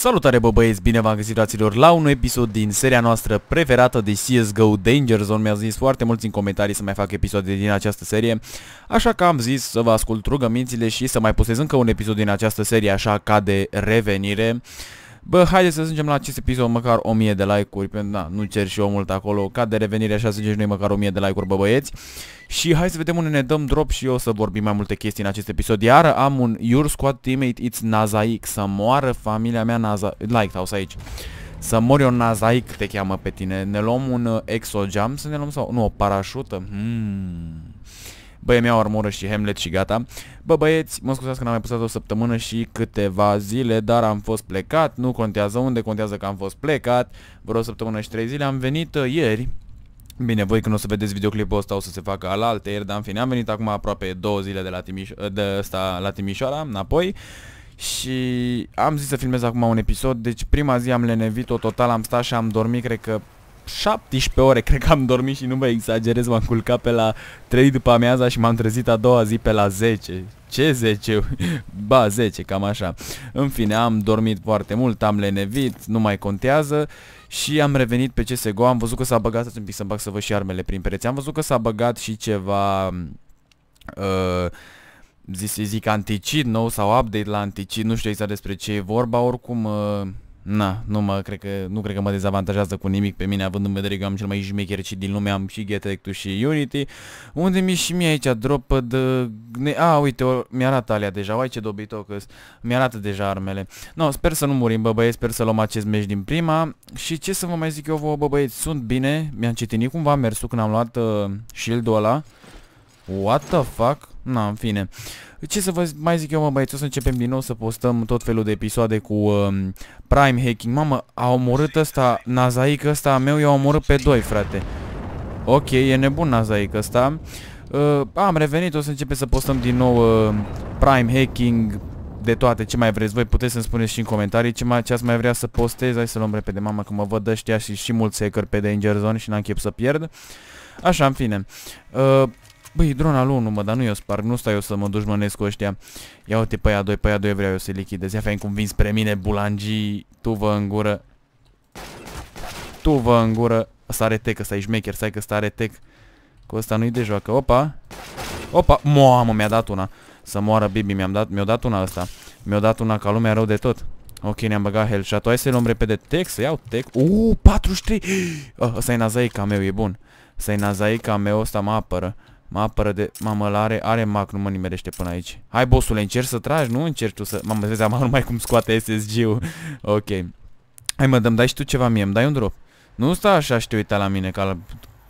Salutare bă băieți, bine v-am găsit fraților la un episod din seria noastră preferată de CSGO Danger Zone. Mi-au zis foarte mulți în comentarii să mai fac episoade din această serie Așa că am zis să vă ascult rugămințile și să mai postez încă un episod din această serie așa ca de revenire Bă, haideți să ajungem la acest episod măcar 1000 de like-uri, pentru da, nu cer și eu mult acolo, ca de revenire așa să noi măcar 1000 de like-uri, bă băieți. Și hai să vedem unde ne dăm drop și eu să vorbim mai multe chestii în acest episod. Iar am un Your Squad Teammate It's Nazaik, să moară familia mea Naza... Like, house aici. Să mori o Nazaik te cheamă pe tine. Ne luăm un uh, exojam să ne luăm sau... Nu, o parașută. Hmm. Băie mi-au armură și Hamlet și gata. Bă băieți, mă scuzați că n-am mai pus o săptămână și câteva zile, dar am fost plecat, nu contează unde, contează că am fost plecat, vreo săptămână și trei zile, am venit uh, ieri, Bine, voi când o să vedeți videoclipul ăsta o să se facă alalte ieri, dar în fine, am venit acum aproape două zile de la, Timiș de ăsta, la Timișoara, înapoi. Și am zis să filmez acum un episod, deci prima zi am lenevit-o total, am stat și am dormit, cred că 17 ore, cred că am dormit și nu vă exagerez, m-am culcat pe la 3 după amiaza și m-am trezit a doua zi pe la 10. Ce 10? Ba, 10, cam așa. În fine, am dormit foarte mult, am lenevit, nu mai contează și am revenit pe CSGO, am văzut că s-a băgat, să un pic să bag să văd și armele prin pereți, am văzut că s-a băgat și ceva... Uh, zis să zic anticid nou sau update la anticid, nu știu exact despre ce e vorba, oricum uh, Na, nu, mă, cred că, nu cred că mă dezavantajează cu nimic pe mine, având în vedere că am cel mai șmecher și din lume, am și Getect și Unity. Unde mi și mie aici drop de... Ne, a, uite, mi-arată alea deja, uai ce dobitocăs, mi-arată deja armele. No, sper să nu murim, bă băieți, sper să luăm acest meci din prima. Și ce să vă mai zic eu vouă, bă băieți, sunt bine, mi-am citinit cumva mersul când am luat uh, shield-ul ăla. What the fuck? Na, în fine. Ce să vă mai zic eu, mă, băieți, o să începem din nou să postăm tot felul de episoade cu um, Prime Hacking. Mamă, a omorât ăsta, Nazaic ăsta meu, i-a omorât pe doi, frate. Ok, e nebun Nazaic ăsta. Uh, am revenit, o să începem să postăm din nou uh, Prime Hacking, de toate, ce mai vreți voi, puteți să-mi spuneți și în comentarii ce, mai, ce ați mai vrea să postez, hai să luăm repede, mama, că mă văd ăștia și și mulți hacker pe Danger Zone și n-am chef să pierd. Așa, în fine. Uh, Băi, drona lui 1, mă, dar nu eu sparg, nu stai eu să mă dușmănesc cu ăștia. Ia uite pe aia 2, pe aia 2 vreau eu să lichidez. Ia fain cum vin spre mine, bulangii, tu vă în gură. Tu vă în gură. Ăsta are tech, ăsta e șmecher, stai că ăsta are tech. Cu ăsta nu-i de joacă. Opa! Opa! Moamă, mi-a dat una. Să moară Bibi, mi-am dat, mi-a dat una ăsta. Mi-a dat una ca lumea rău de tot. Ok, ne-am băgat headshot Hai să luăm repede tech, să iau tech. Uuu, 43! Oh, ăsta e nazaica meu, e bun. Ăsta e nazaica meu, ăsta mă apără. Mă apără de... Mamă, are, are mac, nu mă nimerește până aici. Hai, bossule, încerci să tragi? Nu încerci tu să... Mamă, vezi, am numai cum scoate SSG-ul. ok. Hai, mă, dăm, dai și tu ceva mie, îmi dai un drop. Nu sta așa și te uita la mine, ca, la,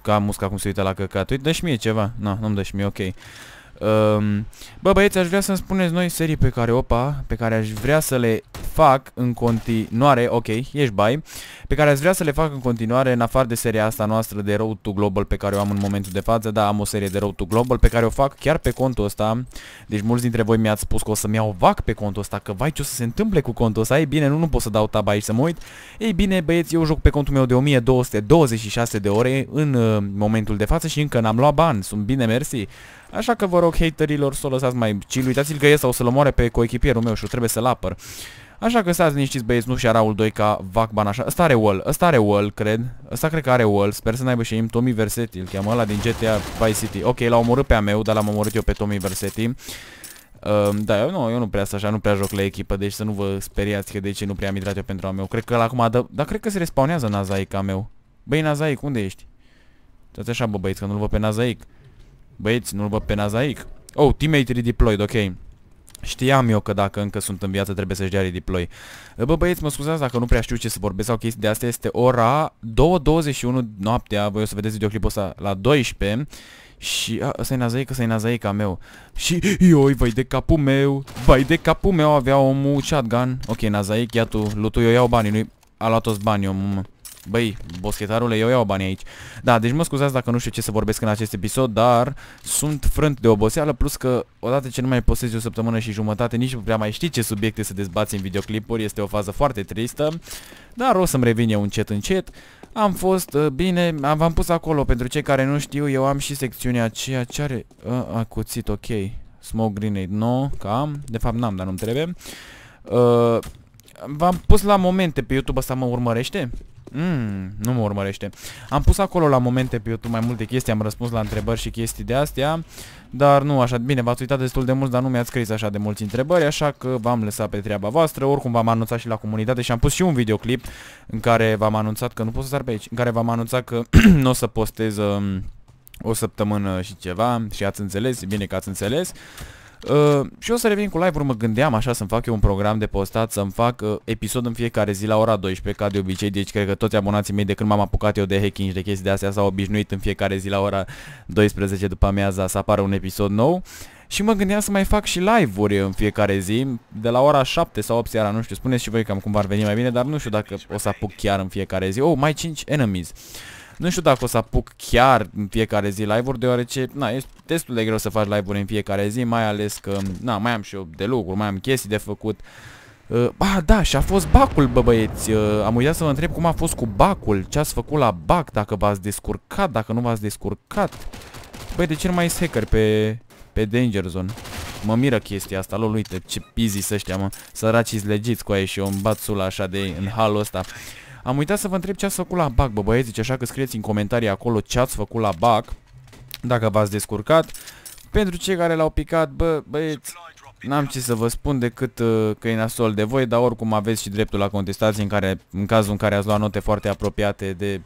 ca musca cum se uită la căcat. Uite, dă și mie ceva. Nu, nu-mi dă și mie, ok. Um, bă, băieți, aș vrea să-mi spuneți noi serii pe care, opa, pe care aș vrea să le fac în continuare, ok, ești bai, pe care aș vrea să le fac în continuare în afară de seria asta noastră de Road to Global pe care o am în momentul de față, da, am o serie de Road to Global pe care o fac chiar pe contul ăsta, deci mulți dintre voi mi-ați spus că o să-mi iau vac pe contul ăsta, că vai ce o să se întâmple cu contul ăsta, ei bine, nu, nu pot să dau tab aici să mă uit, ei bine, băieți, eu joc pe contul meu de 1226 de ore în uh, momentul de față și încă n-am luat bani, sunt bine mersi, Așa că vă rog haterilor să o lăsați mai chill. Uitați-l că e sau să-l omoare pe coechipierul meu și trebuie să-l apăr. Așa că stați liniștiți băieți, nu și Raul 2 ca Vacban așa. Ăsta are wall, ăsta are wall, cred. Ăsta cred că are wall. Sper să n-aibă și im Tommy Versetti, îl cheamă ăla din GTA Vice City. Ok, l-a omorât pe a meu, dar l-am omorât eu pe Tommy Versetti. Uh, da, eu nu, eu nu prea să așa, nu prea joc la echipă, deci să nu vă speriați că de ce nu prea am intrat eu pentru a meu. Cred că la acum dă, dar cred că se respawnează Nazaic a meu. Băi, Nazaic, unde ești? Stați așa, bă, băieți, că nu-l văd pe Nazaic. Băieți, nu-l văd pe Nazaic. Oh, teammate redeployed, ok. Știam eu că dacă încă sunt în viață trebuie să-și dea redeploy. Bă băieți, mă scuzați dacă nu prea știu ce să vorbesc sau chestii de astea. Este ora 2.21 noaptea. Voi o să vedeți videoclipul ăsta la 12. Și a, ăsta e nazaic, ăsta e nazaica meu. Și ioi, vai de capul meu, vai de capul meu avea omul shotgun. Ok, nazaic, ia tu, lutul, eu iau banii, nu a luat toți banii, omul. Băi, boschetarule, eu iau bani aici. Da, deci mă scuzați dacă nu știu ce să vorbesc în acest episod, dar sunt frânt de oboseală, plus că odată ce nu mai postez o săptămână și jumătate, nici nu prea mai știi ce subiecte să dezbați în videoclipuri, este o fază foarte tristă, dar o să-mi revin eu încet încet. Am fost uh, bine, am v-am pus acolo, pentru cei care nu știu, eu am și secțiunea aceea, ce are, uh, a cuțit, ok, smoke grenade, no, cam, de fapt n-am, dar nu-mi trebuie. Uh, v-am pus la momente pe YouTube ăsta mă urmărește? Mm, nu mă urmărește. Am pus acolo la momente pe YouTube mai multe chestii, am răspuns la întrebări și chestii de astea, dar nu așa, bine, v-ați uitat destul de mult, dar nu mi-ați scris așa de mulți întrebări, așa că v-am lăsat pe treaba voastră, oricum v-am anunțat și la comunitate și am pus și un videoclip în care v-am anunțat că nu pot să sar pe aici, în care v-am anunțat că nu o să postez um, o săptămână și ceva și ați înțeles, bine că ați înțeles. Uh, și o să revin cu live-uri, mă gândeam așa să-mi fac eu un program de postat, să-mi fac uh, episod în fiecare zi la ora 12, ca de obicei, deci cred că toți abonații mei de când m-am apucat eu de hacking și de chestii de astea s-au obișnuit în fiecare zi la ora 12 după amiaza să apară un episod nou. Și mă gândeam să mai fac și live-uri în fiecare zi, de la ora 7 sau 8 seara, nu știu, spuneți și voi cam cum ar veni mai bine, dar nu știu dacă o să apuc chiar în fiecare zi. Oh, mai 5 enemies. Nu știu dacă o să apuc chiar în fiecare zi live-uri, deoarece, na, este destul de greu să faci live-uri în fiecare zi, mai ales că, na, mai am și eu de lucru, mai am chestii de făcut. Uh, ba, da, și a fost bacul, bă băieți. Uh, am uitat să vă întreb cum a fost cu bacul, ce ați făcut la bac, dacă v-ați descurcat, dacă nu v-ați descurcat. Băi, de ce nu mai sunt hacker pe, pe Danger Zone? Mă miră chestia asta, lol, uite ce pizi să ăștia, mă. Săraci legiți cu aia și eu îmi bat sula așa de în halul ăsta. Am uitat să vă întreb ce ați făcut la bug, bă băieți, așa că scrieți în comentarii acolo ce ați făcut la bug, dacă v-ați descurcat. Pentru cei care l-au picat, bă, băieți, n-am ce să vă spun decât uh, că e nasol de voi, dar oricum aveți și dreptul la contestații în, care, în cazul în care ați luat note foarte apropiate de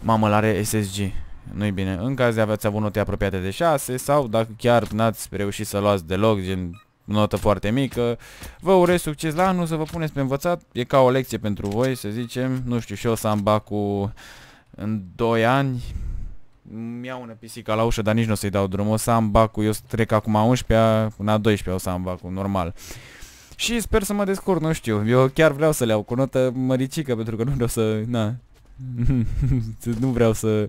mamă la SSG. Nu-i bine. În caz de aveți avut note apropiate de 6 sau dacă chiar n-ați reușit să luați deloc, gen notă foarte mică. Vă urez succes la anul, să vă puneți pe învățat. E ca o lecție pentru voi, să zicem. Nu știu, și eu să am bacul în 2 ani. Mi iau una pisică la ușă, dar nici nu o să-i dau drumul. O să am bacul, eu trec acum a 11 până a 12 o să am bacul, normal. Și sper să mă descurc, nu știu. Eu chiar vreau să le iau cu notă măricică, pentru că nu vreau să... Na. nu vreau să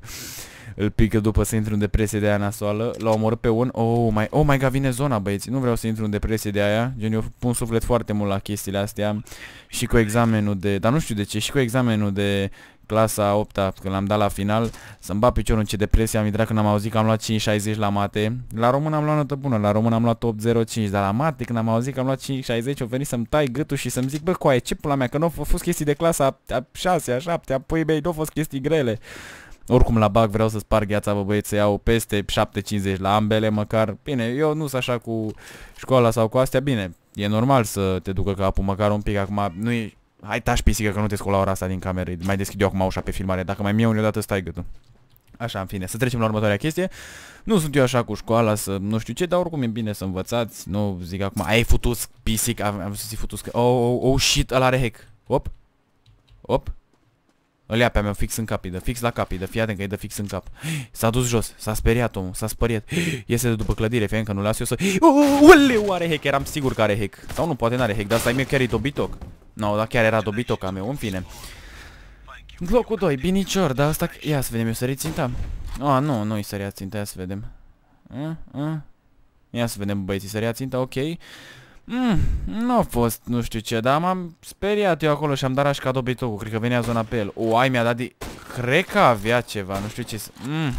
îl pică după să intru în depresie de aia nasoală. L-a omorât pe un. Oh my, oh my god, vine zona, băieți. Nu vreau să intru în depresie de aia. Gen, eu pun suflet foarte mult la chestiile astea. Și cu examenul de... Dar nu știu de ce. Și cu examenul de clasa 8 -a, când l-am dat la final, să-mi bat piciorul în ce depresie am intrat când am auzit că am luat 5.60 la mate. La român am luat notă bună, la român am luat 8.05, dar la mate când am auzit că am luat 5.60, au venit să-mi tai gâtul și să-mi zic, bă, coaie, ce pula mea, că nu au fost chestii de clasa a 6, a 7, apoi băi, nu au fost chestii grele. Oricum la bag vreau să sparg gheața, bă băieți, să iau peste 7.50 la ambele, măcar. Bine, eu nu sunt așa cu școala sau cu astea, bine, e normal să te ducă capul măcar un pic, acum nu e... Hai tași pisică că nu te scol la ora asta din cameră, mai deschid eu acum ușa pe filmare, dacă mai mie unii odată stai gâtul. Așa, în fine, să trecem la următoarea chestie. Nu sunt eu așa cu școala să nu știu ce, dar oricum e bine să învățați. Nu zic acum, ai futus pisic, am, am să zic futus că... Oh, oh, oh, shit, ăla are hack. Op. Op. Îl ia pe meu fix în cap, îi dă fix la cap, îi dă, fii atent că îi dă fix în cap. S-a dus jos, s-a speriat omul, s-a speriat. Iese de după clădire, fie că nu las eu să... Uleu, are hack, eram sigur că are hack. Sau nu, poate n-are hack, dar asta e meu chiar e dobitoc. Nu, no, dar chiar era dobitoc a meu, în fine. Locul 2, binicior, dar asta... Ia să vedem, eu sărit ținta. Ah, nu, nu-i săria ținta, ia să vedem. A, a. Ia să vedem, băieții, săria ținta, ok. Mm, nu a fost, nu știu ce, dar m-am speriat eu acolo și am dat raș ca dobitocul, cred că venea zona pe el. O, ai mi-a dat de... Cred că avea ceva, nu știu ce să... Mm.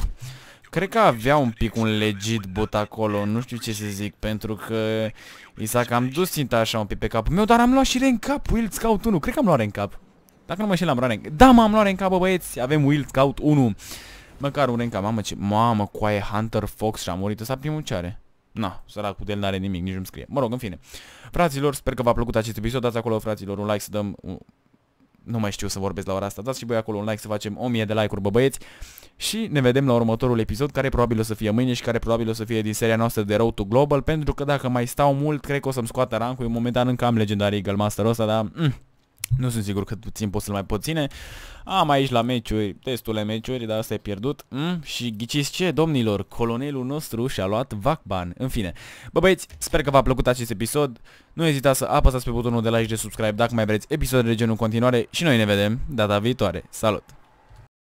Cred că avea un pic un legit bot acolo, nu știu ce să zic, pentru că i s-a cam dus ținta așa un pic pe capul meu, dar am luat și în cap, Wild Scout 1, cred că am luat în cap. Dacă nu mă știu, l-am luat cap. Da, m-am luat în cap, bă, băieți, avem Wild Scout 1. Măcar un cap, mamă ce, mamă, coaie Hunter Fox și a murit ăsta primul ce are. Na, săracul de el n-are nimic, nici nu scrie. Mă rog, în fine. Fraților, sper că v-a plăcut acest episod. Dați acolo, fraților, un like să dăm... Un... Nu mai știu să vorbesc la ora asta. Dați și voi acolo un like să facem 1000 de like-uri, bă băieți. Și ne vedem la următorul episod, care probabil o să fie mâine și care probabil o să fie din seria noastră de Road to Global, pentru că dacă mai stau mult, cred că o să-mi scoată rancul. În momentan încă am legendarii Eagle Master ăsta, dar... Mm, nu sunt sigur cât timp pot să-l mai pot ține. Am aici la meciuri, destule meciuri, dar asta e pierdut. Mm? Și ghiciți ce, domnilor, colonelul nostru și-a luat VACBAN. În fine, bă băieți, sper că v-a plăcut acest episod. Nu ezitați să apăsați pe butonul de like și de subscribe dacă mai vreți episoade de genul în continuare și noi ne vedem data viitoare. Salut!